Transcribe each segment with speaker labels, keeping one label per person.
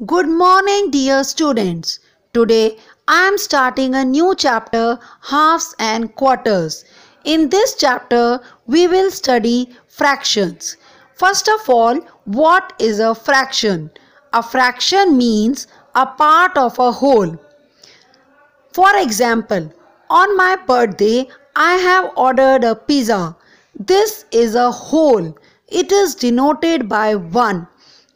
Speaker 1: Good morning, dear students. Today I am starting a new chapter, Halves and Quarters. In this chapter, we will study fractions. First of all, what is a fraction? A fraction means a part of a whole. For example, on my birthday, I have ordered a pizza. This is a whole. It is denoted by 1.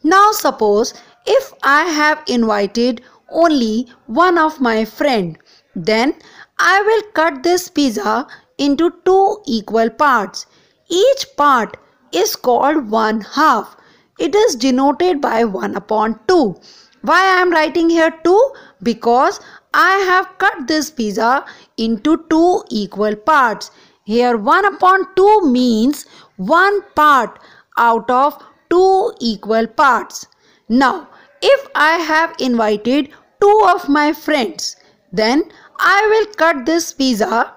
Speaker 1: Now suppose if I have invited only one of my friend, then I will cut this pizza into two equal parts. Each part is called one half. It is denoted by 1 upon 2. Why I am writing here 2? Because I have cut this pizza into two equal parts. Here 1 upon 2 means one part out of two equal parts. Now, if I have invited two of my friends, then I will cut this pizza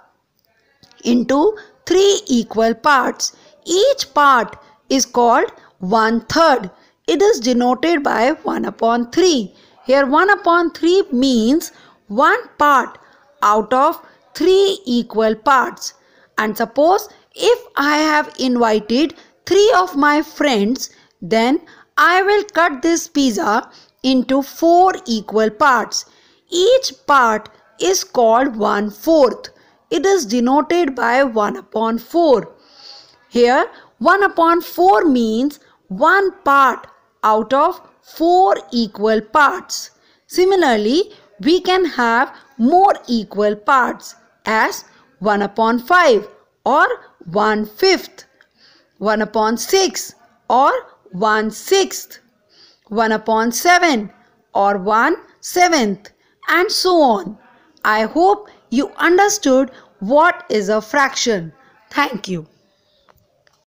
Speaker 1: into three equal parts. Each part is called one third. It is denoted by 1 upon 3. Here 1 upon 3 means one part out of three equal parts. And suppose if I have invited three of my friends, then I will cut this pizza into four equal parts. Each part is called one fourth. It is denoted by 1 upon 4. Here 1 upon 4 means one part out of four equal parts. Similarly, we can have more equal parts as 1 upon 5 or 1 fifth, 1 upon 6 or 1 sixth, 1 upon 7 or 1 seventh and so on. I hope you understood what is a fraction. Thank you.